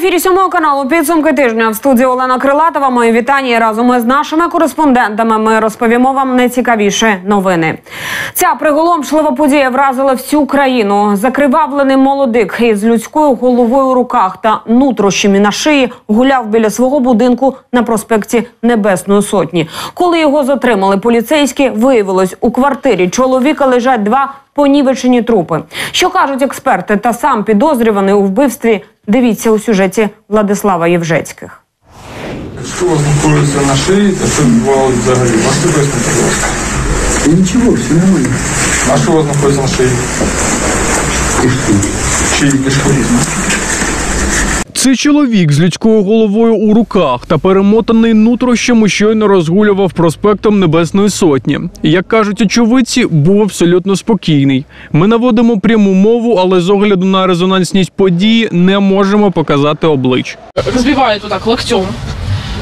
Ефірі сьомого каналу підсумки тижня в студії Олена Крилатова. Мої вітання разом із нашими кореспондентами. Ми розповімо вам найцікавіші новини. Ця приголомшлива подія вразила всю країну. Закривавлений молодик із людською головою у руках та нутрощами на шиї гуляв біля свого будинку на проспекті Небесної Сотні. Коли його затримали, поліцейські виявилось у квартирі чоловіка лежать два понівечені трупи. Що кажуть експерти та сам підозрюваний у вбивстві? Дивіться у сюжеті Владислава Євжецьких. Що у вас знаходиться на шиї та що відбувалося взагалі? Можете пояснити, будь ласка? Ничего, все нормально. А що у вас знаходиться на шиї? Кишки. Чиї кишки? Цей чоловік з людською головою у руках та перемотаний нутрощами щойно розгулював проспектом Небесної Сотні. Як кажуть очевидці, був абсолютно спокійний. Ми наводимо пряму мову, але з огляду на резонансність події не можемо показати облич. разбивает вот так локтем,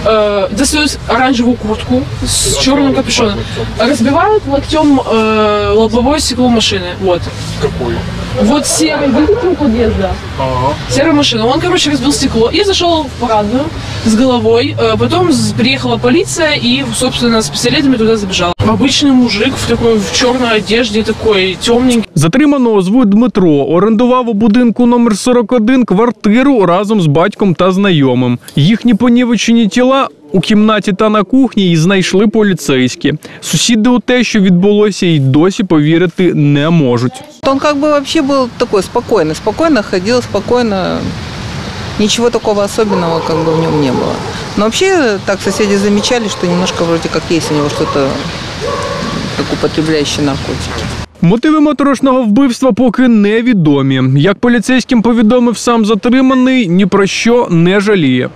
э, достает оранжевую куртку с черным капюшоном, разбивает локтем э, лобовое стекло машины. Вот. Какою? Вот серый, видите у подъезда? Ага. Серая машина. Он, короче, разбил стекло и зашел в парадную с головой. Э, Потом с- приехала полиция и, собственно, с пистолетами туда забежал. Обычный мужик в такой, в черной одежде, такой темненький. Затриманого звуть Дмитро орендував у будинку номер 41 квартиру разом з батьком та знайомим. Їхні понівечені тіла у кімнаті та на кухні і знайшли поліцейські. Сусіди у те, що відбулося, й досі повірити не можуть. Он как бы вообще был такой спокойный, спокойно ходил, спокойно, ничего такого особенного как бы в нем не было. Но вообще так соседи замечали, что немножко вроде как есть у него что-то как употребляющее наркотики. Мотиви моторошного вбивства поки невідомі. Як поліцейським повідомив сам затриманий, ні про що не жаліє.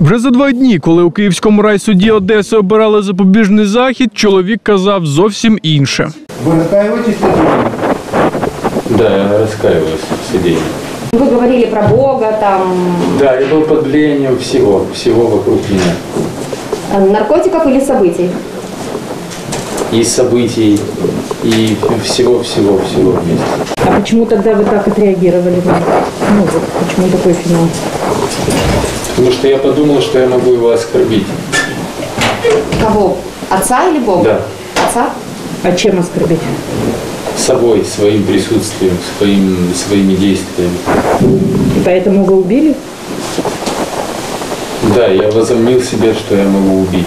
Вже за два дні, коли у Київському райсуді Одеси обирали запобіжний захід, чоловік казав зовсім інше. На деньги? Да, я раскаиваюсь в сидении. Вы говорили про Бога, там, Да, я был под влиянием всего, всего вокруг меня. э, наркотиков или событий. И событий, и всего-всего-всего вместе. А почему тогда вы так отреагировали? Ну вот, почему такой финал? Потому что я подумал, что я могу его оскорбить. Кого? Отца или Бога? Да, Отца? А чем оскорбить? Собой, своим присутствием, своим, своими действиями. И поэтому вы убили? Да, я возомнил себе, что я могу убить.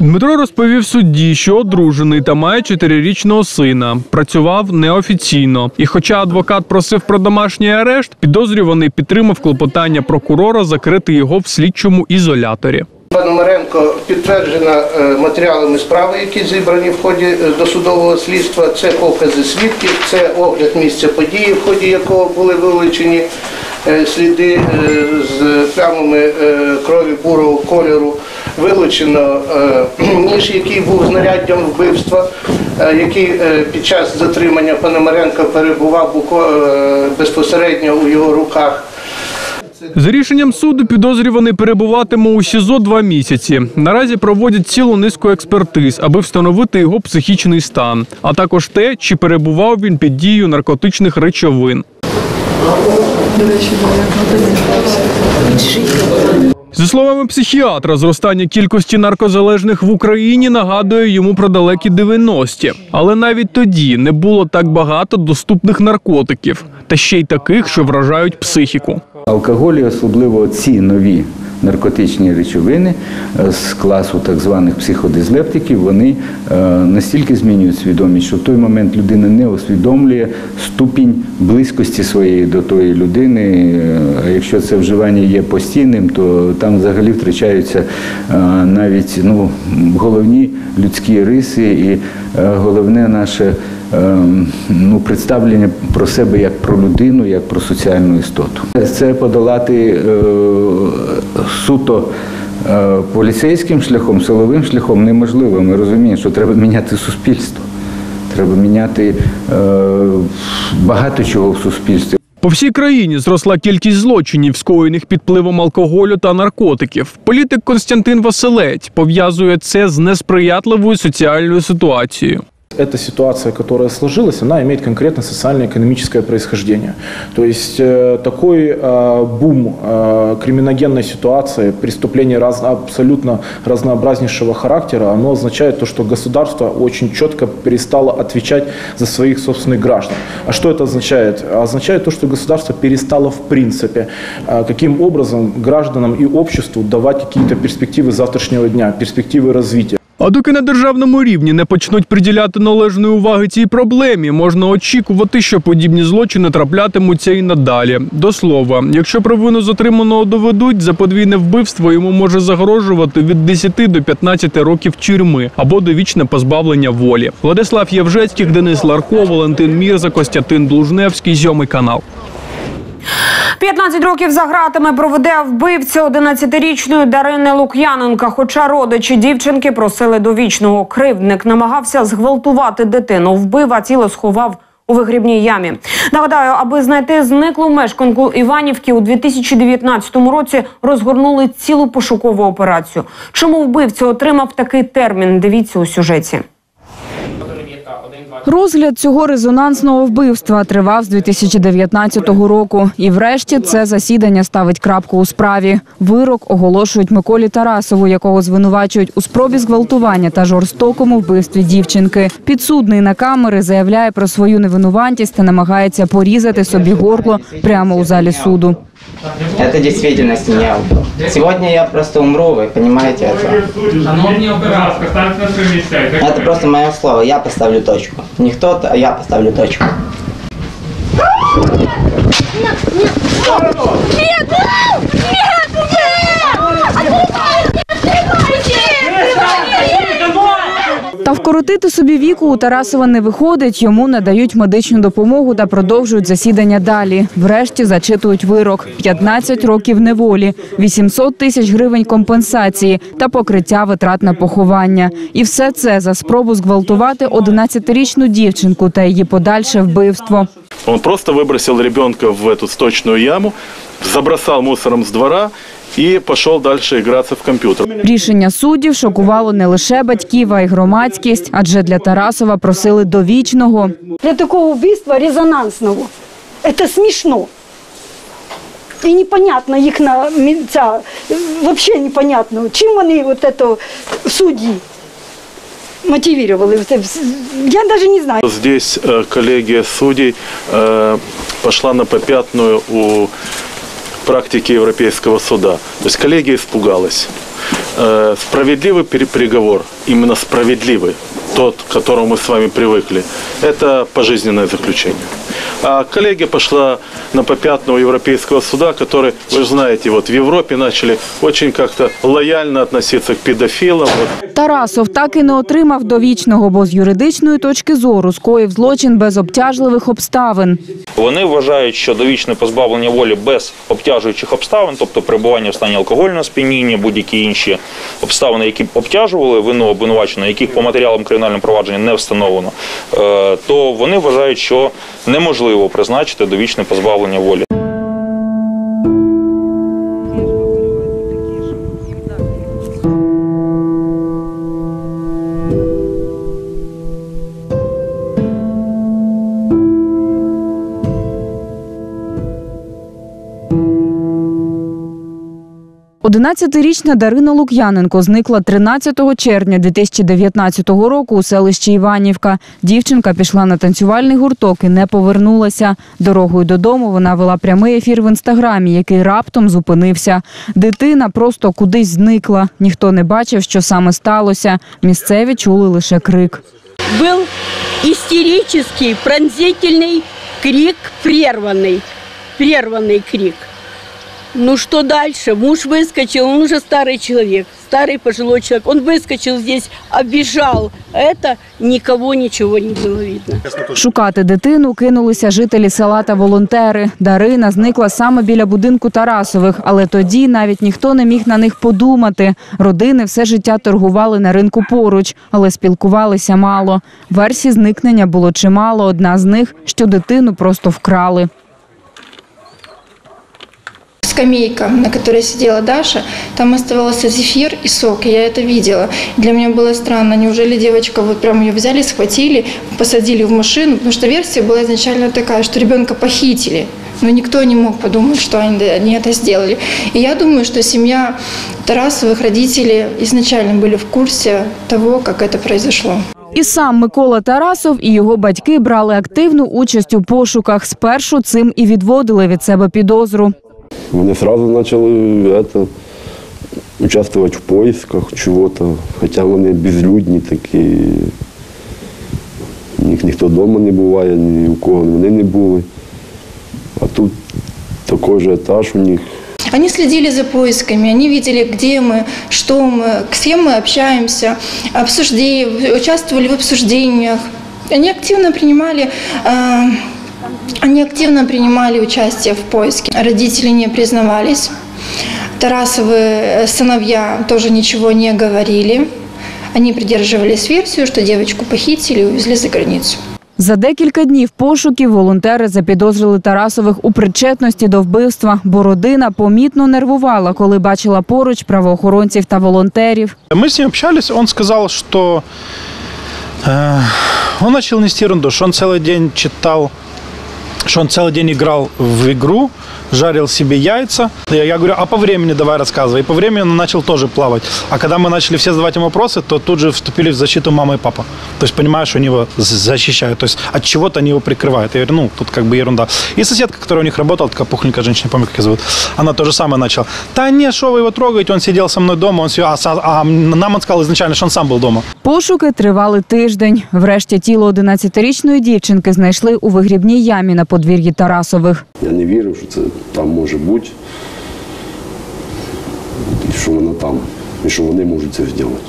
Дмитро розповів судді, що одружений та має чотирирічного сина. Працював неофіційно. І хоча адвокат просив про домашній арешт, підозрюваний підтримав клопотання прокурора закрити його в слідчому ізоляторі. Пономаренко підтверджена е, матеріалами справи, які зібрані в ході е, досудового слідства. Це покази свідків, це огляд місця події, в ході якого були вилучені е, сліди з плямами крові бурого кольору. Вилучено ніж, який був знаряддям вбивства, який під час затримання Пономаренка перебував безпосередньо у його руках. За рішенням суду підозрюваний перебуватиме у СІЗО два місяці. Наразі проводять цілу низку експертиз, аби встановити його психічний стан, а також те, чи перебував він під дією наркотичних речовин. За словами психіатра, зростання кількості наркозалежних в Україні нагадує йому про далекі 90-ті. Але навіть тоді не було так багато доступних наркотиків, та ще й таких, що вражають психіку. Алкоголі, особливо ці нові наркотичні речовини е, з класу так званих психодизлептиків, вони е, настільки змінюють свідомість, що в той момент людина не усвідомлює ступінь близькості своєї до тої людини. Е, А якщо це вживання є постійним, то там взагалі втрачаються е, навіть ну, головні людські риси і е, головне наше ну, представлення про себе як про людину, як про соціальну істоту. Це подолати е, суто е, поліцейським шляхом, силовим шляхом неможливо. Ми розуміємо, що треба міняти суспільство. треба міняти е, багато чого в суспільстві. По всій країні зросла кількість злочинів, скоєних під впливом алкоголю та наркотиків. Політик Константин Василець пов'язує це з несприятливою соціальною ситуацією. Эта ситуация, которая сложилась, она имеет конкретно социально-экономическое происхождение. То есть э, такой э, бум э, криминогенной ситуации, преступлений раз, абсолютно разнообразнейшего характера, оно означает то, что государство очень четко перестало отвечать за своих собственных граждан. А что это означает? Означает то, что государство перестало в принципе каким образом гражданам и обществу давать какие-то перспективы завтрашнего дня, перспективы развития. А доки на державному рівні не почнуть приділяти належної уваги цій проблемі, можна очікувати, що подібні злочини траплятимуться і надалі. До слова, якщо провину затриманого доведуть, за подвійне вбивство йому може загрожувати від 10 до 15 років тюрми або довічне позбавлення волі. Владислав Євжецьких, Денис Ларко, Валентин Мірза, Костянтин Блужневський, сьомий канал. 15 років за ґратами проведе вбивця 11-річної Дарини Лук'яненка. Хоча родичі дівчинки просили довічного. Кривдник намагався зґвалтувати дитину. Вбив, а тіло сховав у вигрібній ямі. Нагадаю, аби знайти зниклу мешканку Іванівки у 2019 році розгорнули цілу пошукову операцію. Чому вбивця отримав такий термін? Дивіться у сюжеті. Розгляд цього резонансного вбивства тривав з 2019 року. І врешті це засідання ставить крапку у справі. Вирок оголошують Миколі Тарасову, якого звинувачують у спробі зґвалтування та жорстокому вбивстві дівчинки. Підсудний на камери заявляє про свою невинуватість та намагається порізати собі горло прямо у залі суду. Это в действительности не я убил. Сегодня я просто умру, вы понимаете это? Это просто мое слово, я поставлю точку. Не кто-то, а я поставлю точку. Та вкоротити собі віку у Тарасова не виходить. Йому надають медичну допомогу та продовжують засідання далі. Врешті зачитують вирок: 15 років неволі, 800 тисяч гривень компенсації та покриття витрат на поховання. І все це за спробу зґвалтувати 11-річну дівчинку та її подальше вбивство. Он просто выбросил ребенка в эту сточную яму, забросал мусором с двора и пошел дальше играться в компьютер. Рішення суддів шокувало не лише батьків, а й громадськість, адже для Тарасова просили довічного. Для такого убийства резонансного. Это смешно. І непонятно їх на ця, вообще непонятно, чим вони от это судді мотивировали. Я даже не знаю. Здесь э, коллегия судей э, пошла на попятную у практики Европейского суда. То есть коллегия испугалась. Э, справедливый приговор, именно справедливый, тот, к которому мы с вами привыкли, это пожизненное заключение. А коллегия пошла на попятную у Европейского суда, который, вы же знаете, вот в Европе начали очень как-то лояльно относиться к педофилам. Тарасов так і не отримав довічного, бо з юридичної точки зору скоїв злочин без обтяжливих обставин. Вони вважають, що довічне позбавлення волі без обтяжуючих обставин, тобто перебування в стані алкогольного сп'яніння, будь-які інші обставини, які б обтяжували вину обвинуваченого, яких по матеріалам кримінального провадження не встановлено, е, то вони вважають, що неможливо призначити довічне позбавлення волі. Одинадцятирічна Дарина Лук'яненко зникла 13 червня 2019 року у селищі Іванівка. Дівчинка пішла на танцювальний гурток і не повернулася. Дорогою додому вона вела прямий ефір в інстаграмі, який раптом зупинився. Дитина просто кудись зникла. Ніхто не бачив, що саме сталося. Місцеві чули лише крик. был истерический, пронзительный крик, прерванный, прерванный крик. Ну что дальше? Муж выскочил, он уже старый человек, старый пожилой человек. Он выскочил здесь, оббежал. Это никого ничего не было видно. Шукати дитину кинулися жителі села та волонтери. Дарина зникла саме біля будинку Тарасових, але тоді навіть ніхто не міг на них подумати. Родини все життя торгували на ринку поруч, але спілкувалися мало. Версій зникнення було чимало. Одна з них, що дитину просто вкрали. скамейка, на которой сидела Даша, там оставался зефир и сок, и я это видела. Для меня было странно, неужели девочка вот прям ее взяли, схватили, посадили в машину, потому что версия была изначально такая, что ребенка похитили. Но никто не мог подумать, что они, они это сделали. И я думаю, что семья Тарасовых, родители изначально были в курсе того, как это произошло. І сам Микола Тарасов і його батьки брали активну участь у пошуках. Спершу цим і відводили від себе підозру. Вони сразу почали это, участвовать в поисках чего-то, хоча вони безлюдні такі. У них ніхто вдома не буває, ні у кого вони не були. А тут такой же этаж у них. Они следили за поисками, они видели, где мы, что мы, с кем мы общаемся, обсуждали, участвовали в обсуждениях. Они активно принимали э, они активно принимали участие в поиске. Родители не признавались. Тарасовы э, сыновья тоже ничего не говорили. Они придерживались версию, что девочку похитили и увезли за границу. За декілька днів пошуків волонтери запідозрили Тарасових у причетності до вбивства, бо родина помітно нервувала, коли бачила поруч правоохоронців та волонтерів. Мы с ним общались, он сказал, что э, он начал нести ерунду, что он целый день читал, что он целый день играл в игру, жарил себе яйца. Я, я говорю, а по времени давай рассказывай. И по времени он начал тоже плавать. А когда мы начали все задавать ему вопросы, то тут же вступили в защиту мама и папа. То есть понимаешь, что они его з- защищают. То есть от чего-то они его прикрывают. Я говорю, ну, тут как бы ерунда. И соседка, которая у них работала, такая пухленькая женщина, не помню, как ее зовут, она то же самое начала. Да не, что вы его трогаете, он сидел со мной дома, он все, а, са- а нам он сказал изначально, что он сам был дома. Пошуки тривали тиждень. Врешті тіло 11-річної дівчинки знайшли у вигрібній ямі на подвір'ї Тарасових. Я не вірив, що це там може бути, що воно там, і що вони можуть це зробити.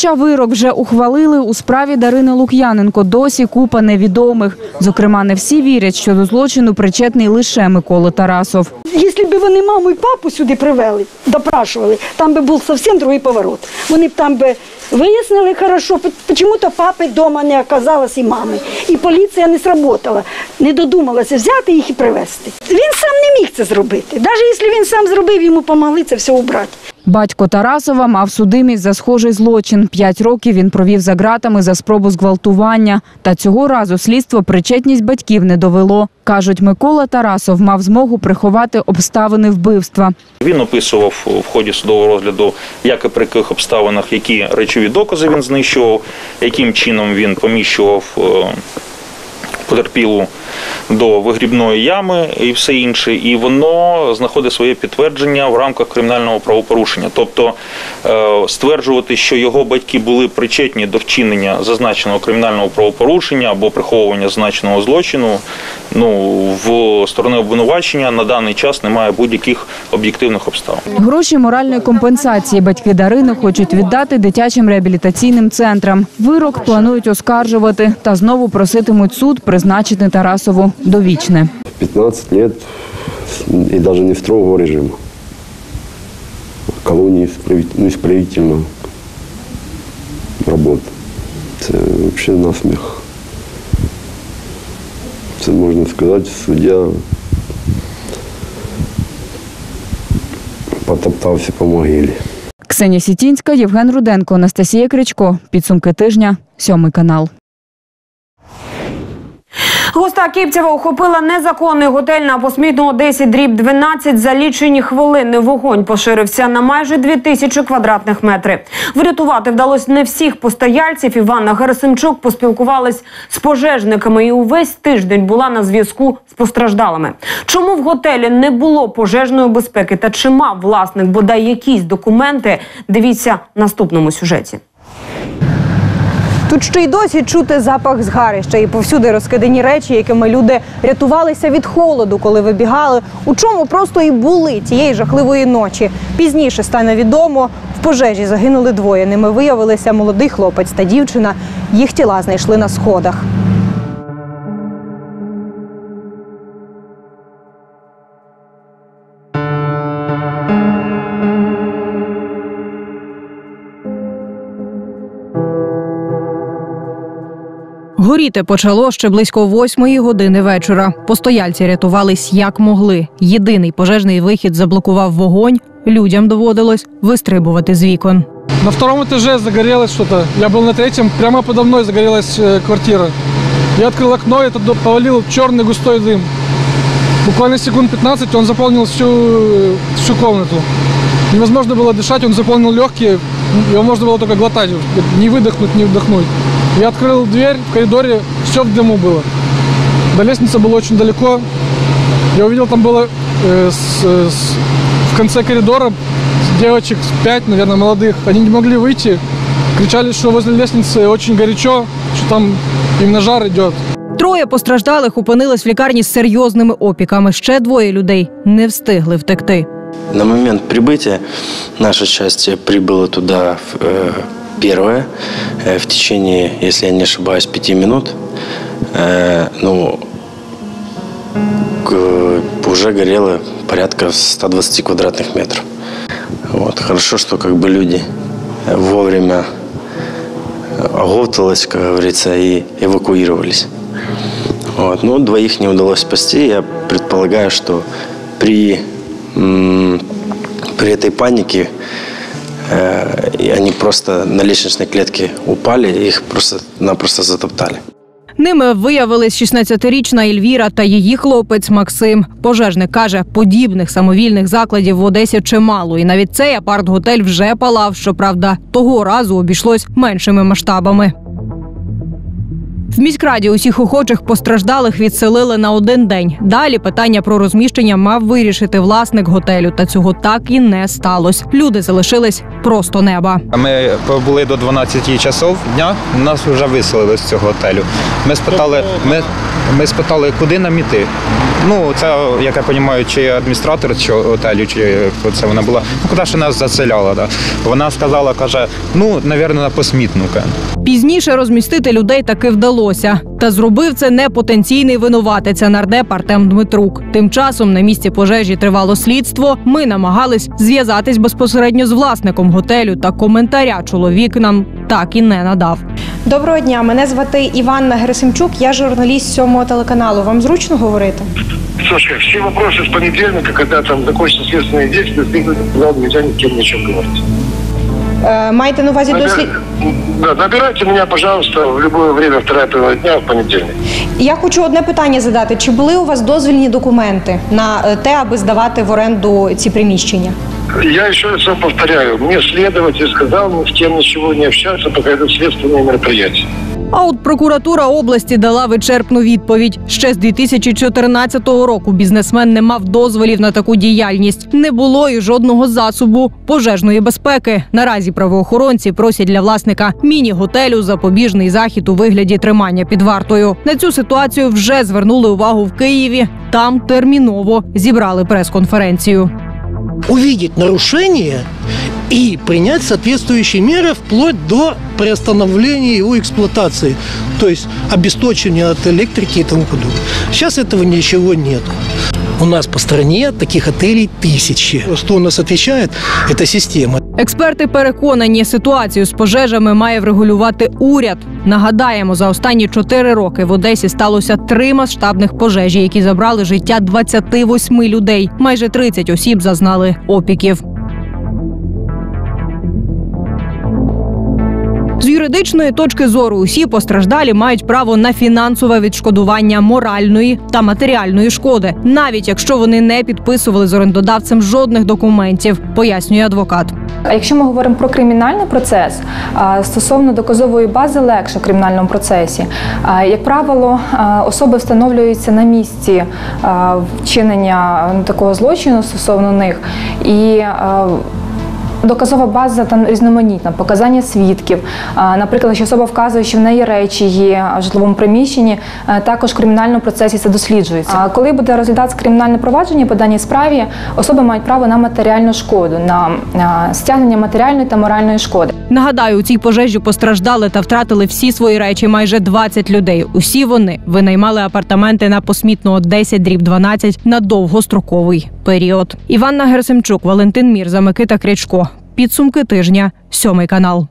Хоча вирок вже ухвалили, у справі Дарини Лук'яненко досі купа невідомих. Зокрема, не всі вірять, що до злочину причетний лише Микола Тарасов. Якщо б вони маму і папу сюди привели, допрашували, там би був зовсім другий поворот. Вони б там би вияснили хорошо, чому то папи вдома не оказалось і мами. І поліція не сработала, не додумалася взяти їх і привезти. Він сам міг це зробити. Навіть якщо він сам зробив, йому помогли це все убрати. Батько Тарасова мав судимість за схожий злочин. П'ять років він провів за ґратами за спробу зґвалтування. Та цього разу слідство причетність батьків не довело. Кажуть, Микола Тарасов мав змогу приховати обставини вбивства. Він описував в ході судового розгляду, як і при яких обставинах, які речові докази він знищував, яким чином він поміщував е, потерпілу до вигрібної ями і все інше, і воно знаходить своє підтвердження в рамках кримінального правопорушення. Тобто е, стверджувати, що його батьки були причетні до вчинення зазначеного кримінального правопорушення або приховування зазначеного злочину, ну в сторони обвинувачення на даний час немає будь-яких об'єктивних обставин. Гроші моральної компенсації батьки Дарини хочуть віддати дитячим реабілітаційним центрам. Вирок планують оскаржувати та знову проситимуть суд призначити Тарасову довічне. 15 лет и даже не строгого режима. Колонии исправить- ну, работа. Це взагалі насміх. Це можна сказати, суддя потоптався по могилі. Ксенія Сітінська, Євген Руденко, Анастасія Кричко. Підсумки тижня. Сьомий канал. Густа Кіпцева охопила незаконний готель на посмітного 10 дріб 12 за лічені хвилини. Вогонь поширився на майже 2000 квадратних метрів. Врятувати вдалося не всіх постояльців. Іванна Герасимчук поспілкувалась з пожежниками і увесь тиждень була на зв'язку з постраждалими. Чому в готелі не було пожежної безпеки та чи мав власник бодай якісь документи? Дивіться в наступному сюжеті. Тут ще й досі чути запах згарища і повсюди розкидані речі, якими люди рятувалися від холоду, коли вибігали. У чому просто і були тієї жахливої ночі. Пізніше стане відомо, в пожежі загинули двоє. Ними виявилися молодий хлопець та дівчина. Їх тіла знайшли на сходах. Горіти почало ще близько восьмої години вечора. Постояльці рятувались як могли. Єдиний пожежний вихід заблокував вогонь. Людям доводилось вистрибувати з вікон. На втором этаже загорелось что-то. Я был на третьем, прямо подо мной загорелась э, квартира. Я открыл окно, и это до- повалил черный густой дым. Буквально секунд 15 он заполнил всю, э, всю комнату. Невозможно было дышать, он заполнил легкие, его можно было только глотать, не выдохнуть, не вдохнуть. Я открыл дверь, в коридоре все в дыму было. До лестницы было очень далеко. Я увидел, там было э, с- с- в конце коридора девочек пять, наверное, молодых. Они не могли выйти. Кричали, что возле лестницы очень горячо, что там именно жар идет. Троє постраждалих опинились в лікарні з серйозними опіками. Ще двоє людей не встигли втекти. На момент прибытия наша часть прибыла туда э, первая э, в течение, если я не ошибаюсь, пяти минут. Э, ну, уже горело порядка 120 квадратных метров. Вот. Хорошо, что как бы люди вовремя оговталось, как говорится, и эвакуировались. Вот. Но двоих не удалось спасти. Я предполагаю, что при, при этой панике они просто на лестничной клетке упали, их просто-напросто затоптали. Ними виявились 16-річна Ельвіра та її хлопець Максим. Пожежник каже, подібних самовільних закладів в Одесі чимало, і навіть цей апарт-готель вже палав. Щоправда, того разу обійшлось меншими масштабами. В міськраді усіх охочих постраждалих відселили на один день. Далі питання про розміщення мав вирішити власник готелю, та цього так і не сталося. Люди залишились просто неба. Ми побули до 12 часов дня, нас вже виселили з цього готелю. Ми спитали, ми, ми спитали, куди нам іти. Ну, це, як я розумію, чи адміністратор цього готелю, чи це вона була. Ну, куди ж нас заселяла. Да. Вона сказала, каже, ну, мабуть, на посмітну. каже. Пізніше розмістити людей таки вдалося Та зробив це не потенційний винуватець, а нардеп Артем Дмитрук. Тим часом на місці пожежі тривало слідство. Ми намагались зв'язатись безпосередньо з власником готелю, та коментаря чоловік нам так і не надав. Доброго дня, мене звати Іванна Герасимчук, я журналіст сьомого телеканалу. Вам зручно говорити? Слушай, все вопросы с понедельника, когда там закончатся следственные действия, ты сказал, нельзя ни с кем ничем говорить. Е, маєте на увазі дослід... Да, набирайте мене, пожалуйста, в любое время, второго дня в понедельник. Я хочу одне питання задати: чи були у вас дозвільні документи на е, те, аби здавати в оренду ці приміщення? Я ще раз повторяю, мені следователь сказал ни с кем ничего не общаться, поки це следственное мероприятие. А от прокуратура області дала вичерпну відповідь. Ще з 2014 року бізнесмен не мав дозволів на таку діяльність. Не було і жодного засобу пожежної безпеки. Наразі правоохоронці просять для власника міні-готелю запобіжний захід у вигляді тримання під вартою. На цю ситуацію вже звернули увагу в Києві. Там терміново зібрали прес-конференцію. увидеть нарушение и принять соответствующие меры вплоть до приостановления его эксплуатации, то есть обесточения от электрики и тому подобное. Сейчас этого ничего нет. У нас по стране таких отелей тысячи. Что у нас отвечает, это система. Експерти переконані, ситуацію з пожежами має врегулювати уряд. Нагадаємо, за останні чотири роки в Одесі сталося три масштабних пожежі, які забрали життя 28 людей. Майже 30 осіб зазнали опіків. З юридичної точки зору усі постраждалі мають право на фінансове відшкодування моральної та матеріальної шкоди, навіть якщо вони не підписували з орендодавцем жодних документів, пояснює адвокат. Якщо ми говоримо про кримінальний процес, стосовно доказової бази легше в кримінальному процесі. Як правило, особи встановлюються на місці вчинення ну, такого злочину стосовно них. І Доказова база там різноманітна, показання свідків. Наприклад, якщо особа вказує, що в неї речі є в житловому приміщенні, е, також в кримінальному процесі це досліджується. А коли буде розглядатися кримінальне провадження по даній справі, особи мають право на матеріальну шкоду, на стягнення матеріальної та моральної шкоди. Нагадаю, у цій пожежі постраждали та втратили всі свої речі майже 20 людей. Усі вони винаймали апартаменти на посмітного 10 дріб 12 на довгостроковий період. Іванна Герсимчук, Валентин Мірза, Микита Крячко. Підсумки тижня. Сьомий канал.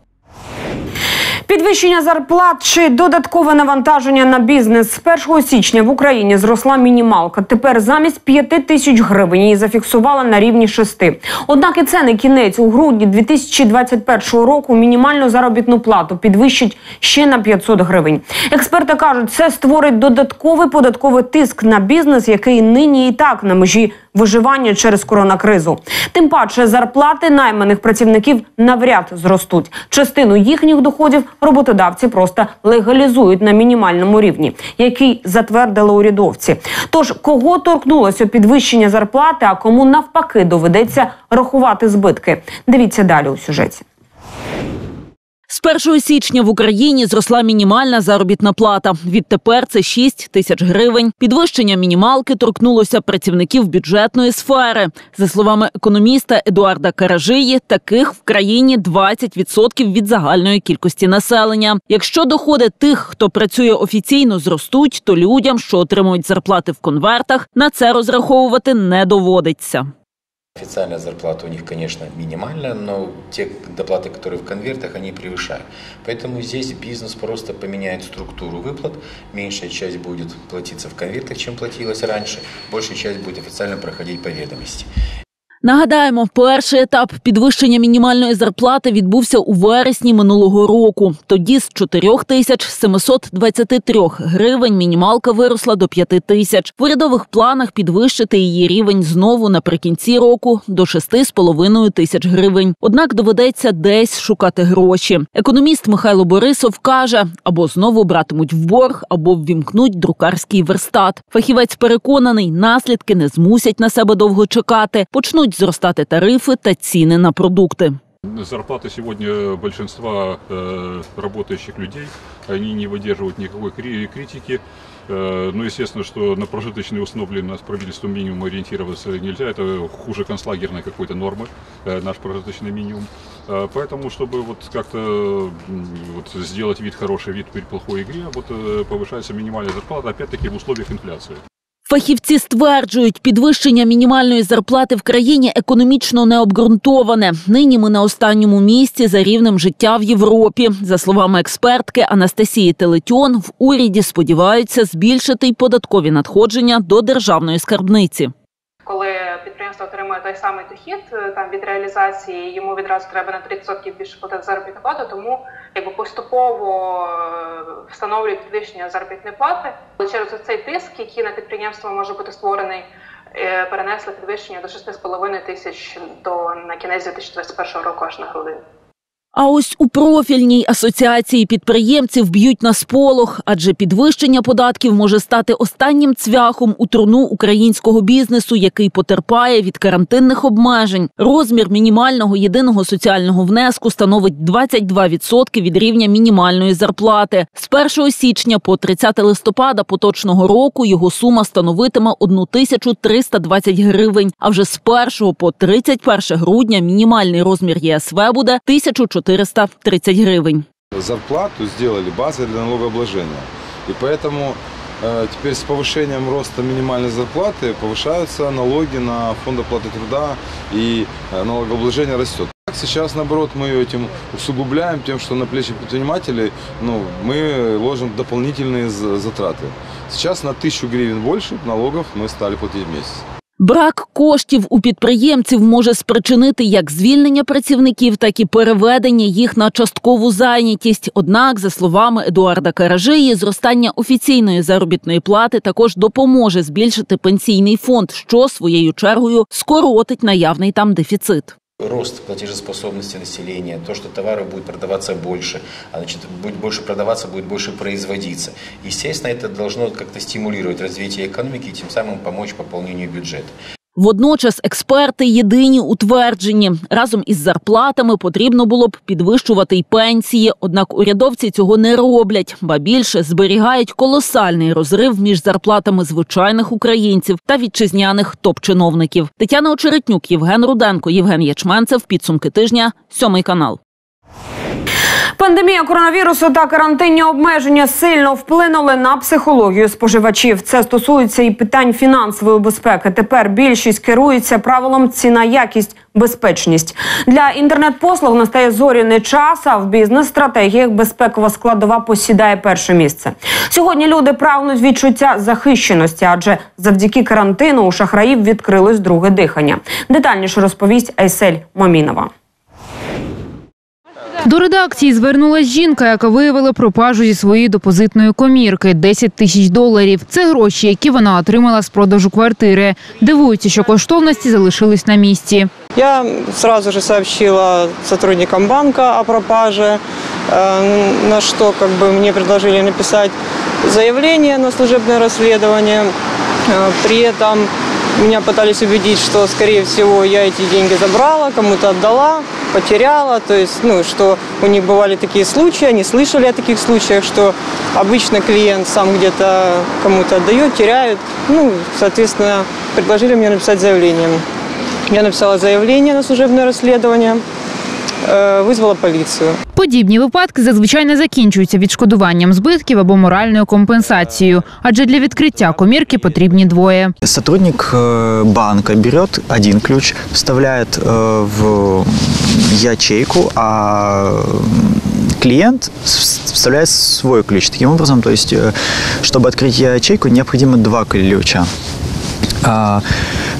Підвищення зарплат чи додаткове навантаження на бізнес з 1 січня в Україні зросла мінімалка. Тепер замість 5 тисяч гривень її зафіксувала на рівні 6. Однак і це не кінець. У грудні 2021 року мінімальну заробітну плату підвищать ще на 500 гривень. Експерти кажуть, це створить додатковий податковий тиск на бізнес, який нині і так на межі виживання через коронакризу. Тим паче зарплати найманих працівників навряд зростуть. Частину їхніх доходів роботодавці просто легалізують на мінімальному рівні, який затвердили урядовці. Тож кого торкнулося підвищення зарплати, а кому навпаки доведеться рахувати збитки. Дивіться далі у сюжеті. З 1 січня в Україні зросла мінімальна заробітна плата. Відтепер це 6 тисяч гривень. Підвищення мінімалки торкнулося працівників бюджетної сфери. За словами економіста Едуарда Каражиї, таких в країні 20% від загальної кількості населення. Якщо доходи тих, хто працює офіційно, зростуть, то людям, що отримують зарплати в конвертах, на це розраховувати не доводиться. Официальная зарплата у них, конечно, минимальная, но те доплаты, которые в конвертах, они превышают. Поэтому здесь бизнес просто поменяет структуру выплат. Меньшая часть будет платиться в конвертах, чем платилось раньше. Большая часть будет официально проходить по ведомости. Нагадаємо, перший етап підвищення мінімальної зарплати відбувся у вересні минулого року. Тоді з 4 тисяч 723 гривень мінімалка виросла до 5 тисяч. В урядових планах підвищити її рівень знову наприкінці року до 6,5 тисяч гривень. Однак доведеться десь шукати гроші. Економіст Михайло Борисов каже: або знову братимуть в борг, або ввімкнуть друкарський верстат. Фахівець переконаний, наслідки не змусять на себе довго чекати. Почнуть зростати тарифи та ціни на продукти. Зарплаты сегодня большинства э, работающих людей, они не выдерживают никакой кри- критики. Э, ну, естественно, что на прожиточные установленные на правительством минимум ориентироваться нельзя. Это хуже концлагерной какой-то нормы, э, наш прожиточный минимум. Э, поэтому, чтобы вот как-то м, вот, сделать вид хороший, вид при плохой игре, вот э, повышается минимальная зарплата, опять-таки в условиях инфляции. Фахівці стверджують, підвищення мінімальної зарплати в країні економічно необґрунтоване. Нині ми на останньому місці за рівнем життя в Європі. За словами експертки Анастасії Телетьон, в уряді сподіваються збільшити й податкові надходження до державної скарбниці. Підприємство отримує той самий дохід е, там від реалізації, йому відразу треба на 30% більше платити заробітну плату, тому якби поступово е, встановлюють підвищення заробітної плати. Але через цей тиск, який на підприємство може бути створений, е, перенесли підвищення до 6,5 тисяч до на кінець 2021 року аж на грудень. А ось у профільній асоціації підприємців б'ють на сполох, адже підвищення податків може стати останнім цвяхом у труну українського бізнесу, який потерпає від карантинних обмежень. Розмір мінімального єдиного соціального внеску становить 22% від рівня мінімальної зарплати. З 1 січня по 30 листопада поточного року його сума становитиме 1320 гривень. А вже з 1 по 31 грудня мінімальний розмір ЄСВ буде 1430 гривень. Зарплату сделали базой для налогообложения. И поэтому э, теперь с повышением роста минимальной зарплаты повышаются налоги на фонд оплаты труда и э, налогообложение растет. Сейчас, наоборот, мы этим усугубляем тем, что на плечи предпринимателей ну, мы ложим дополнительные з- затраты. Сейчас на тысячу гривен больше налогов мы стали платить в месяц. Брак коштів у підприємців може спричинити як звільнення працівників, так і переведення їх на часткову зайнятість. Однак, за словами Едуарда Каражиї, зростання офіційної заробітної плати також допоможе збільшити пенсійний фонд, що своєю чергою скоротить наявний там дефіцит. Рост платежеспособности населения, то, что товары будут продаваться больше, а значит, будет больше продаваться, будет больше производиться. Естественно, это должно как-то стимулировать развитие экономики и тем самым помочь пополнению бюджета. Водночас експерти єдині у твердженні. Разом із зарплатами потрібно було б підвищувати й пенсії. Однак урядовці цього не роблять, ба більше зберігають колосальний розрив між зарплатами звичайних українців та вітчизняних топ-чиновників. Тетяна Очеретнюк, Євген Руденко, Євген Ячменцев. Підсумки тижня. Сьомий канал. Пандемія коронавірусу та карантинні обмеження сильно вплинули на психологію споживачів. Це стосується і питань фінансової безпеки. Тепер більшість керується правилом ціна, якість, безпечність. Для інтернет-послуг настає зоряний час. А в бізнес-стратегіях безпекова складова посідає перше місце. Сьогодні люди прагнуть відчуття захищеності, адже завдяки карантину у шахраїв відкрилось друге дихання. Детальніше розповість Айсель Момінова. До редакції звернулась жінка, яка виявила пропажу зі своєї депозитної комірки 10 тисяч доларів. Це гроші, які вона отримала з продажу квартири. Дивується, що коштовності залишились на місці. Я сразу же сообщила сотрудникам банка о пропаже, э, на что как бы мне предложили написать заявление на служебное расследование. Э, При этом меня пытались убедить, что, скорее всего, я эти деньги забрала, кому-то отдала, Потеряла. То есть, ну, что у них бывали такие случаи, они слышали о таких случаях, что обычно клиент сам где-то кому-то отдает, теряет. Ну, соответственно, предложили мне написать заявление. Я написала заявление на служебное расследование, э, вызвала полицию. Подібні випадки зазвичай не закінчуються відшкодуванням збитків або моральною компенсацією, адже для відкриття комірки потрібні двоє. Сотрудник э, банка берет один ключ, вставляет э, в ячейку, а клиент с- вставляет свой ключ. Таким образом, то есть, э, чтобы открыть ячейку, необходимо два ключа. А,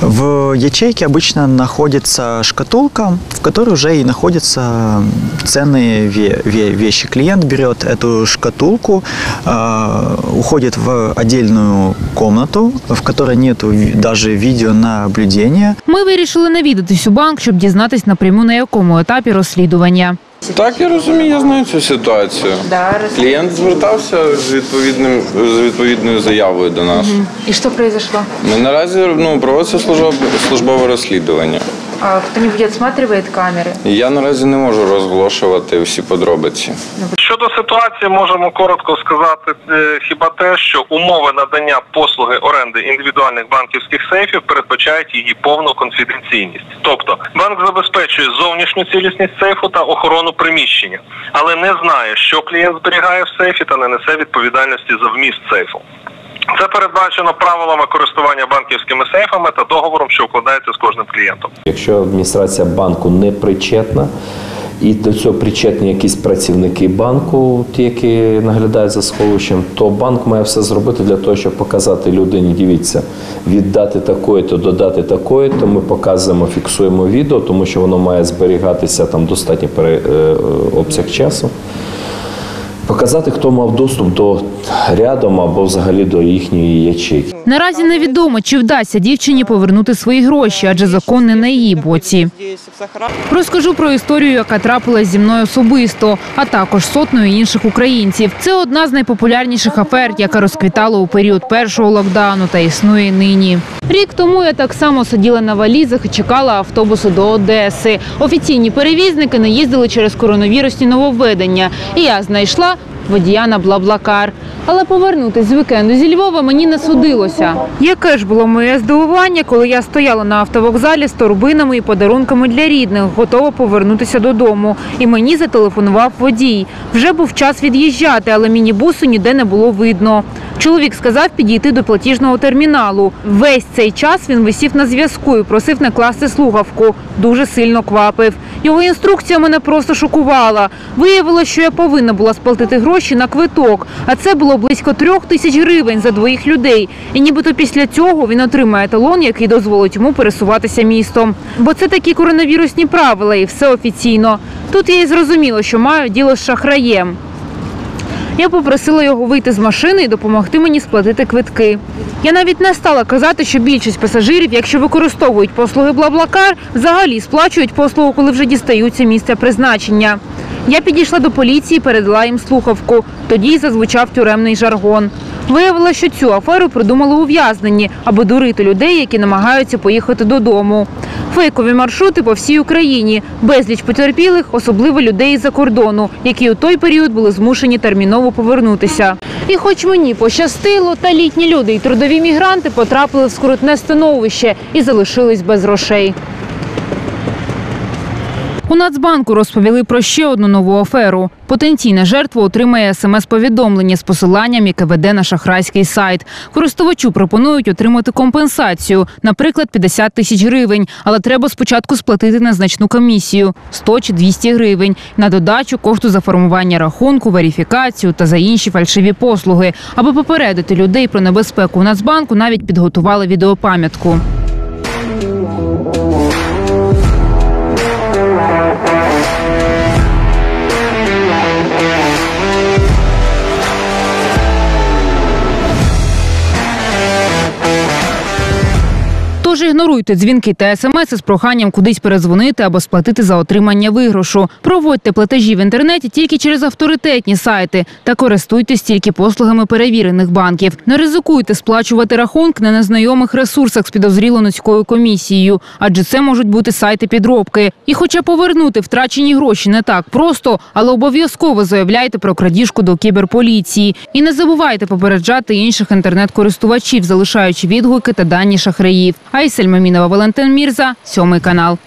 В ячейке обычно находится шкатулка, в которой уже и находятся ценные ве- ве- вещи. Клиент берет эту шкатулку, а, уходит в отдельную комнату, в которой нет даже видеонаблюдения. Ми вирішили навідатись у банк, щоб дізнатись напряму на якому етапі розслідування. Так, я розумію, я знаю цю ситуацію. Да, Клієнт звертався з відповідним з відповідною заявою до нас. І що произошло? Ми наразі ну проводиться служб- службове розслідування. А хто-нибудь відсматриває камери? Я наразі не можу розголошувати всі подробиці. Щодо ситуації, можемо коротко сказати е, хіба те, що умови надання послуги оренди індивідуальних банківських сейфів передбачають її повну конфіденційність. Тобто банк забезпечує зовнішню цілісність сейфу та охорону приміщення, але не знає, що клієнт зберігає в сейфі та не несе відповідальності за вміст сейфу. Це передбачено правилами користування банківськими сейфами та договором, що укладається з кожним клієнтом. Якщо адміністрація банку не причетна, і до цього причетні якісь працівники банку, ті, які наглядають за сховищем, то банк має все зробити для того, щоб показати людині, дивіться, віддати такої-то, додати такої-то. Ми показуємо, фіксуємо відео, тому що воно має зберігатися там достатній е, обсяг часу. Показати, хто мав доступ до рядом або взагалі до їхньої ячейки. Наразі невідомо, чи вдасться дівчині повернути свої гроші, адже закон не на її боці. Розкажу про історію, яка трапилась зі мною особисто, а також сотнею інших українців. Це одна з найпопулярніших афер, яка розквітала у період першого локдауну та існує нині. Рік тому я так само сиділа на валізах і чекала автобусу до Одеси. Офіційні перевізники не їздили через коронавірусні нововведення, і я знайшла водія на Блаблакар. Але повернутись з вікенду зі Львова мені не судилося. Яке ж було моє здивування, коли я стояла на автовокзалі з торбинами і подарунками для рідних, готова повернутися додому. І мені зателефонував водій. Вже був час від'їжджати, але мінібусу ніде не було видно. Чоловік сказав підійти до платіжного терміналу. Весь цей час він висів на зв'язку і просив не класти слухавку. Дуже сильно квапив. Його інструкція мене просто шокувала. Виявилося, що я повинна була сплатити гроші на квиток, а це було близько трьох тисяч гривень за двоїх людей. І нібито після цього він отримає талон, який дозволить йому пересуватися містом. Бо це такі коронавірусні правила, і все офіційно. Тут я і зрозуміло, що маю діло з шахраєм. Я попросила його вийти з машини і допомогти мені сплатити квитки. Я навіть не стала казати, що більшість пасажирів, якщо використовують послуги Блаблакар, взагалі сплачують послугу, коли вже дістаються місця призначення. Я підійшла до поліції, передала їм слухавку. Тоді й зазвучав тюремний жаргон. Виявилося, що цю аферу придумали ув'язнені, аби дурити людей, які намагаються поїхати додому. Фейкові маршрути по всій Україні, безліч потерпілих, особливо людей із-за кордону, які у той період були змушені терміново повернутися. І хоч мені пощастило, та літні люди і трудові мігранти потрапили в скрутне становище і залишились без грошей. У Нацбанку розповіли про ще одну нову аферу. Потенційна жертва отримає смс-повідомлення з посиланням, яке веде на шахрайський сайт. Користувачу пропонують отримати компенсацію, наприклад, 50 тисяч гривень, але треба спочатку сплатити незначну комісію 100 чи 200 гривень. На додачу кошту за формування рахунку, верифікацію та за інші фальшиві послуги. Аби попередити людей про небезпеку у Нацбанку, навіть підготували відеопам'ятку. Ігноруйте дзвінки та смс із проханням кудись перезвонити або сплатити за отримання виграшу. Проводьте платежі в інтернеті тільки через авторитетні сайти та користуйтесь тільки послугами перевірених банків. Не ризикуйте сплачувати рахунки на незнайомих ресурсах з підозріло низькою комісією, адже це можуть бути сайти підробки. І, хоча повернути втрачені гроші не так просто, але обов'язково заявляйте про крадіжку до кіберполіції. І не забувайте попереджати інших інтернет-користувачів, залишаючи відгуки та дані шахраїв. Айсель Мамінова, Валентин Мірза, сьомий канал.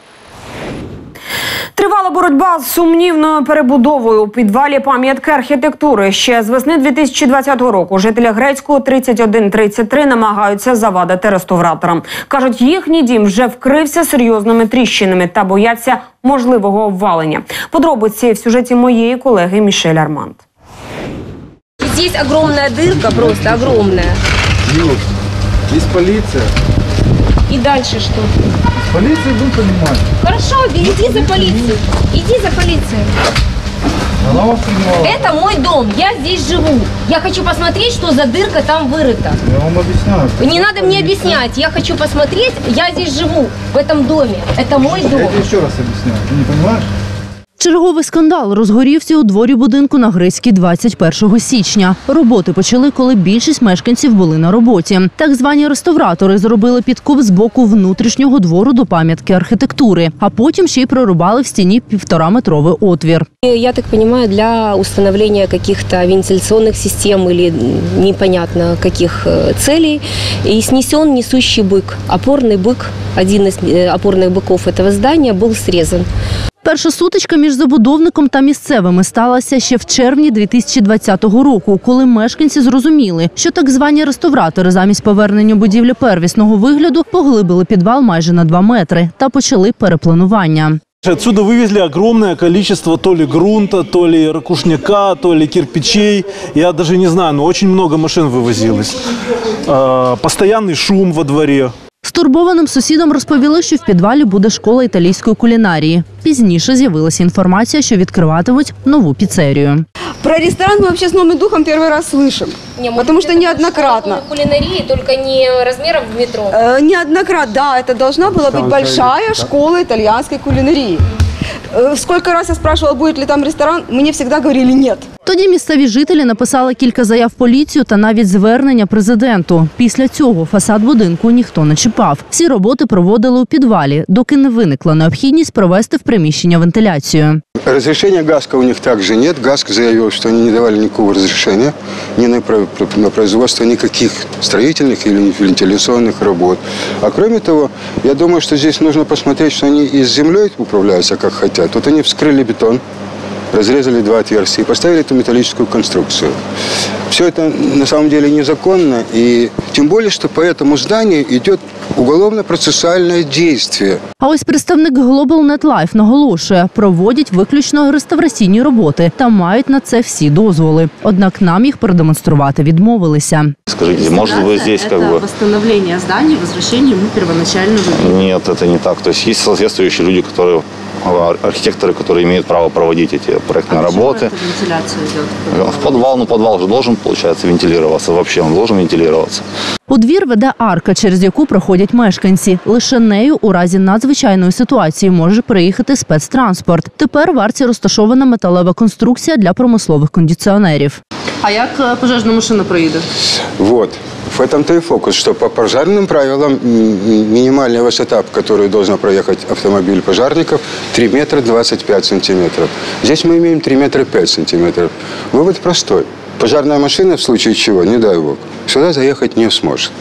Тривала боротьба з сумнівною перебудовою у підвалі пам'ятки архітектури. Ще з весни 2020 року жителі грецького 3133 намагаються завадити реставраторам. кажуть, їхній дім вже вкрився серйозними тріщинами та бояться можливого обвалення. Подробиці в сюжеті моєї колеги Мішель Арманд. Здесь огромная дырка, просто огромная. Есть полиция. И дальше что? Полиция будем понимать. Хорошо, иди за полицией. Иди за полицией. Она вас принимала. Это мой дом, я здесь живу. Я хочу посмотреть, что за дырка там вырыта. Я вам объясняю. Не надо мне объяснять, я хочу посмотреть, я здесь живу, в этом доме. Это мой Я дом. тебе еще раз объясняю. Ты не понимаешь? Черговий скандал розгорівся у дворі будинку на Грецькій 21 січня. Роботи почали, коли більшість мешканців були на роботі. Так звані реставратори зробили підкоп з боку внутрішнього двору до пам'ятки архітектури, а потім ще й прорубали в стіні півтораметровий отвір. Я так понимаю, для установления каких-то вентиляционных систем или непонятно каких э, целей, и снесен несущий бык. Опорный бык, один из э, опорных быков этого здания был срезан. Перша сутичка між забудовником та місцевими сталася ще в червні 2020 року, коли мешканці зрозуміли, що так звані реставратори замість повернення будівлі первісного вигляду поглибили підвал майже на 2 метри та почали перепланування. Отсюда вывезли огромное количество то ли грунта, то ли ракушняка, то ли кирпичей. Я даже не знаю, но очень много машин вывозилось. А, Постоянный шум во дворе. Стурбованим сусідам розповіли, що в підвалі буде школа італійської кулінарії. Пізніше з'явилася інформація, що відкриватимуть нову піцерію. Про ресторан мы вообще с новым духом первый раз слышим. потому что неоднократно. Кулинарии, только не размером в метро. Э, неоднократно, да, это должна была быть Там большая да. школа итальянской кулинарии. Э, Сколько раз я спрашивала, будет ли там ресторан, мне всегда говорили нет. Тоді місцеві жителі написали кілька заяв поліцію та навіть звернення президенту. Після цього фасад будинку ніхто не чіпав. Всі роботи проводили у підвалі, доки не виникла необхідність провести в приміщення вентиляцію. Разрешения ГАСКа у них также нет. ГАСК заявил, что они не давали никакого разрешения ни на, про- на производство никаких строительных или вентиляционных работ. А кроме того, я думаю, что здесь нужно посмотреть, что они и с землей управляются как хотят. Вот они вскрыли бетон, разрезали два отверстия и поставили эту металлическую конструкцию. Все это на самом деле незаконно, и тем более, что по этому зданию идет уголовно-процессуальное действие. А ось представник Global Net Life наголошує, проводять виключно реставраційні роботи та мають на це всі дозволи. Однак нам їх продемонструвати відмовилися. Скажите, может быть здесь как бы... восстановление зданий, возвращение ему первоначального Нет, это не так. То есть есть соответствующие люди, которые а, архитекторы, которые имеют право проводить эти проектные работы. вентиляцию идет. В подвал, ну подвал же должен, получается, вентилироваться. Вообще он должен вентилироваться. У двір веде арка, через яку проходять мешканці. Лише нею у разі надзвичайної ситуації може приїхати спецтранспорт. Тепер в арці розташована металева конструкція для промислових кондиціонерів. А е, пожежна машина проїде? Вот. В этом-то и фокус, что по пожарным правилам минимальная высота, по которой должен проехать автомобиль пожарников, 3 метра 25 сантиметров. Здесь мы имеем 3 метра 5 сантиметров. Вывод простой. Пожарная машина, в случае чего, не дай бог, сюда заехать не сможет.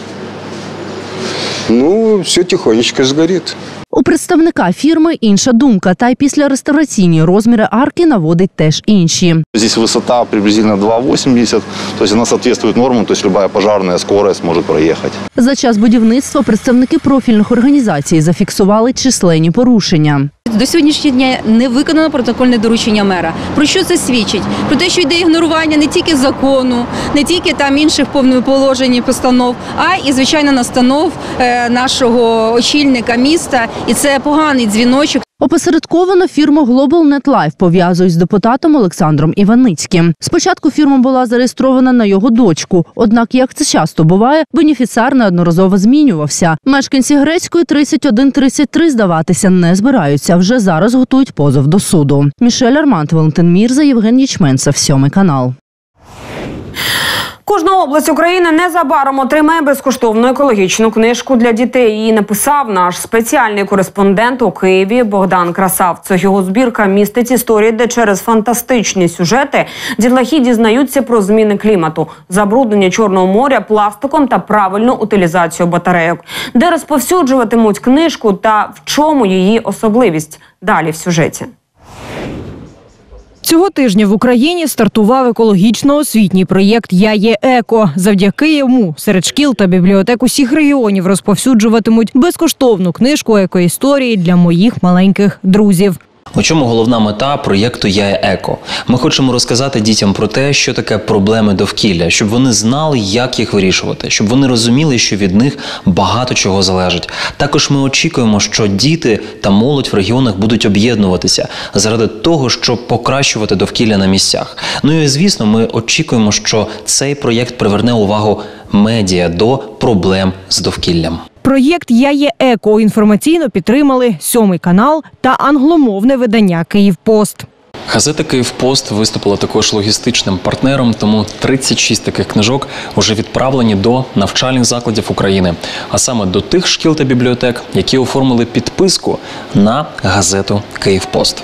Ну, все тихонечко сгорит. У представника фірми інша думка, та й після реставраційні розміри арки наводить теж інші. Здесь висота приблизно 2,80. То вона відповідає нормам. То есть любая пожежна скорая може проїхати. За час будівництва представники профільних організацій зафіксували численні порушення. До сьогоднішнього дня не виконано протокольне доручення мера. Про що це свідчить? Про те, що йде ігнорування не тільки закону, не тільки там інших повних положень і постанов, а і звичайно настанов е, нашого очільника міста. І це поганий дзвіночок. Опосередковано фірму Global Net Life пов'язують з депутатом Олександром Іваницьким. Спочатку фірма була зареєстрована на його дочку, однак, як це часто буває, бенефіціар неодноразово змінювався. Мешканці грецької 3133 здаватися не збираються. Вже зараз готують позов до суду. Мішель Армант, Валентин Мірза, Євген Ячменцев, сьомий канал. Кожна область України незабаром отримає безкоштовну екологічну книжку для дітей. Її написав наш спеціальний кореспондент у Києві Богдан Красавцев. Його збірка містить історії, де через фантастичні сюжети дітлахи дізнаються про зміни клімату, забруднення чорного моря пластиком та правильну утилізацію батарейок, де розповсюджуватимуть книжку та в чому її особливість. Далі в сюжеті. Цього тижня в Україні стартував екологічно-освітній проєкт Я є еко. Завдяки йому серед шкіл та бібліотек усіх регіонів розповсюджуватимуть безкоштовну книжку екоісторії для моїх маленьких друзів. У чому головна мета проєкту Я еко? Ми хочемо розказати дітям про те, що таке проблеми довкілля, щоб вони знали, як їх вирішувати, щоб вони розуміли, що від них багато чого залежить. Також ми очікуємо, що діти та молодь в регіонах будуть об'єднуватися заради того, щоб покращувати довкілля на місцях. Ну і звісно, ми очікуємо, що цей проєкт приверне увагу медіа до проблем з довкіллям. Проєкт Я є еко інформаційно підтримали сьомий канал та англомовне видання Kyiv Post. Газета «Kyiv Post» виступила також логістичним партнером, тому 36 таких книжок вже відправлені до навчальних закладів України, а саме до тих шкіл та бібліотек, які оформили підписку на газету «Київпост».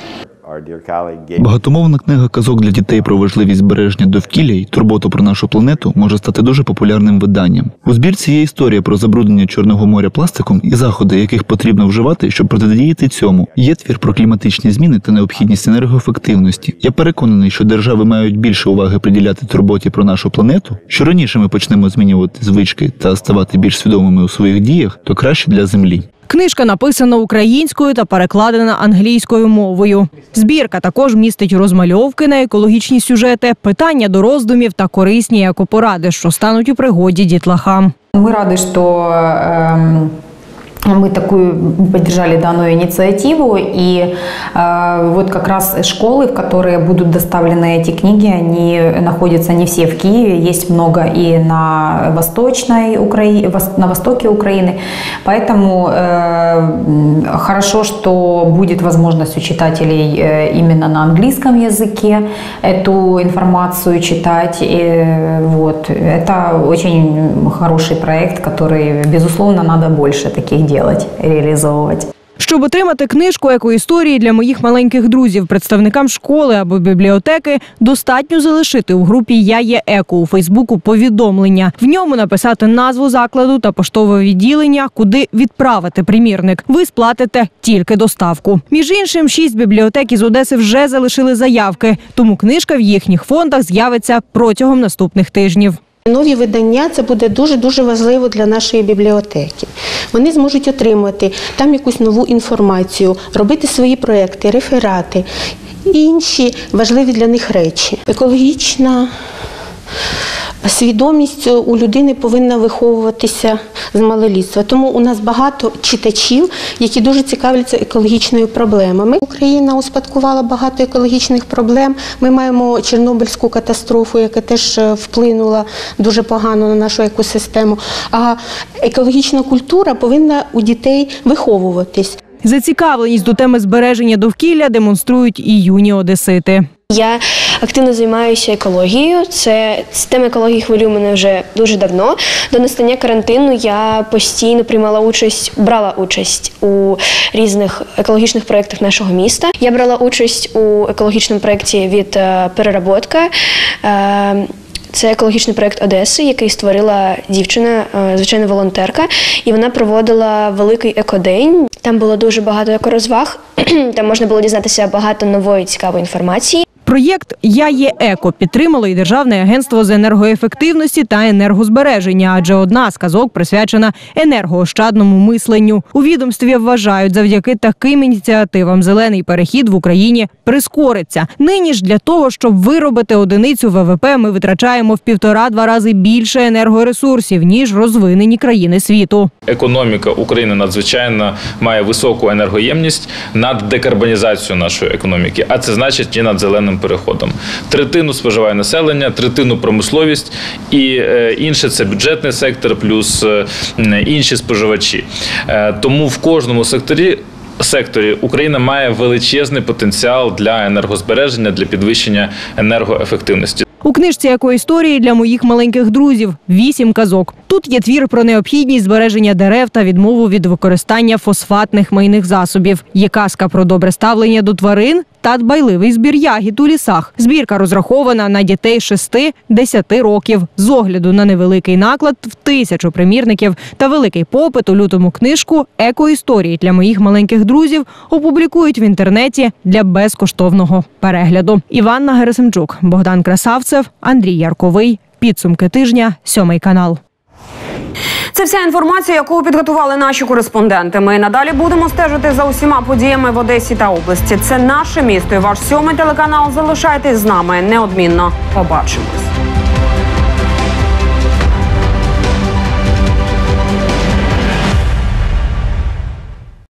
Багатомовна книга казок для дітей про важливість збереження довкілля і турботу про нашу планету може стати дуже популярним виданням. У збірці є історія про забруднення Чорного моря пластиком і заходи, яких потрібно вживати, щоб протидіяти цьому. Є твір про кліматичні зміни та необхідність енергоефективності. Я переконаний, що держави мають більше уваги приділяти турботі про нашу планету. Що раніше ми почнемо змінювати звички та ставати більш свідомими у своїх діях, то краще для землі. Книжка написана українською та перекладена англійською мовою. Збірка також містить розмальовки на екологічні сюжети, питання до роздумів та корисні екопоради, що стануть у пригоді дітлахам. Мы рады, что эм, мы такую поддержали данную инициативу, и э, вот как раз школы, в которые будут доставлены эти книги, они находятся не все в Киеве, есть много и на восточной Украине, на востоке Украины, поэтому э, хорошо, что будет возможность у читателей э, именно на английском языке эту информацию читать, и, вот это очень хороший проект, который безусловно надо больше таких делать, реализовывать. Щоб отримати книжку екоісторії для моїх маленьких друзів, представникам школи або бібліотеки достатньо залишити у групі Я є еко у Фейсбуку повідомлення. В ньому написати назву закладу та поштове відділення, куди відправити примірник. Ви сплатите тільки доставку. Між іншим, шість бібліотек із Одеси вже залишили заявки, тому книжка в їхніх фондах з'явиться протягом наступних тижнів. Нові видання це буде дуже дуже важливо для нашої бібліотеки. Вони зможуть отримати там якусь нову інформацію, робити свої проекти, реферати і інші важливі для них речі. Екологічна свідомість у людини повинна виховуватися з малолітства. Тому у нас багато читачів, які дуже цікавляться екологічними проблемами. Україна успадкувала багато екологічних проблем. Ми маємо Чорнобильську катастрофу, яка теж е, вплинула дуже погано на нашу екосистему. А екологічна культура повинна у дітей виховуватись. Зацікавленість до теми збереження довкілля демонструють і юні одесити. Я активно займаюся екологією. Це тема екології хвилює мене вже дуже давно. До настання карантину я постійно приймала участь, брала участь у різних екологічних проєктах нашого міста. Я брала участь у екологічному проєкті від е, переработка. Е, Це екологічний проєкт Одеси, який створила дівчина, е, звичайна волонтерка, і вона проводила великий екодень. Там було дуже багато екорозваг. Там можна було дізнатися багато нової цікавої інформації. Проєкт Я є еко підтримало і Державне агентство з енергоефективності та енергозбереження, адже одна з казок присвячена енергоощадному мисленню. У відомстві вважають, завдяки таким ініціативам зелений перехід в Україні прискориться. Нині ж для того, щоб виробити одиницю ВВП, ми витрачаємо в півтора-два рази більше енергоресурсів ніж розвинені країни світу. Економіка України надзвичайно має високу енергоємність над декарбонізацією нашої економіки, а це значить і над зеленим переходом. Третину споживає населення, третину промисловість і е, інше це бюджетний сектор, плюс е, інші споживачі. Е, Тому в кожному секторі. Секторі Україна має величезний потенціал для енергозбереження для підвищення енергоефективності. У книжці екоісторії для моїх маленьких друзів вісім казок. Тут є твір про необхідність збереження дерев та відмову від використання фосфатних мийних засобів. Є казка про добре ставлення до тварин та дбайливий збір ягід у лісах. Збірка розрахована на дітей 6-10 років. З огляду на невеликий наклад в тисячу примірників та великий попит у лютому книжку екоісторії для моїх маленьких друзів опублікують в інтернеті для безкоштовного перегляду. Іванна Герасимчук, Богдан Красавцев, Андрій Ярковий. Підсумки тижня, сьомий канал. Це вся інформація, яку підготували наші кореспонденти. Ми надалі будемо стежити за усіма подіями в Одесі та області. Це наше місто і ваш сьомий телеканал. Залишайтесь з нами неодмінно. Побачимось.